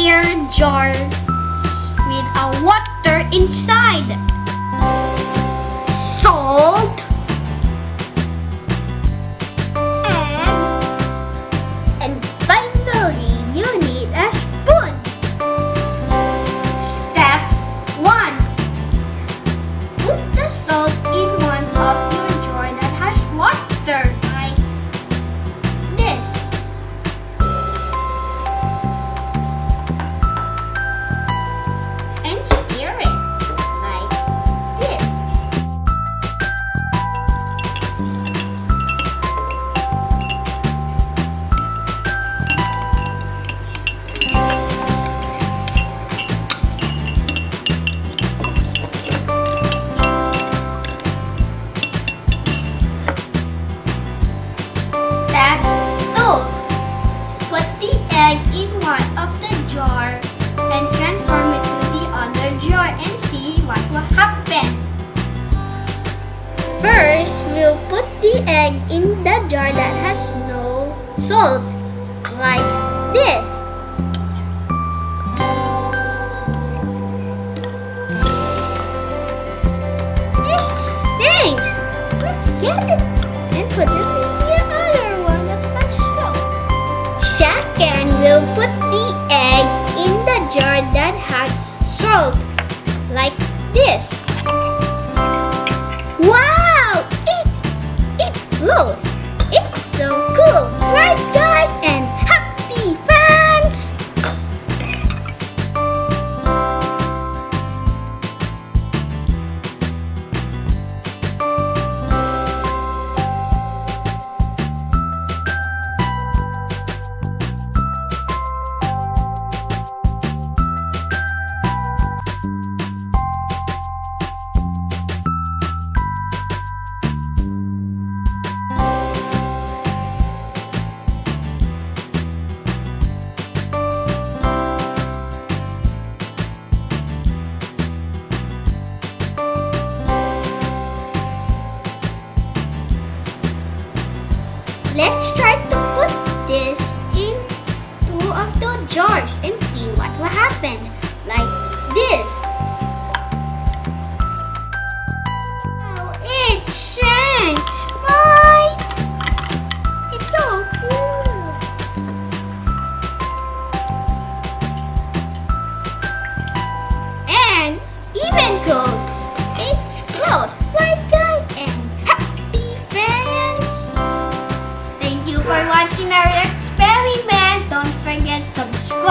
clear jars with a water inside. Egg in the jar that has no salt, like this. It stinks! Let's get it and put it in the other one that has salt. Second, we'll put the egg it Let's try to put this in two of the jars and see what will happen. Like this. Oh, it's imaginary experiment. Don't forget subscribe.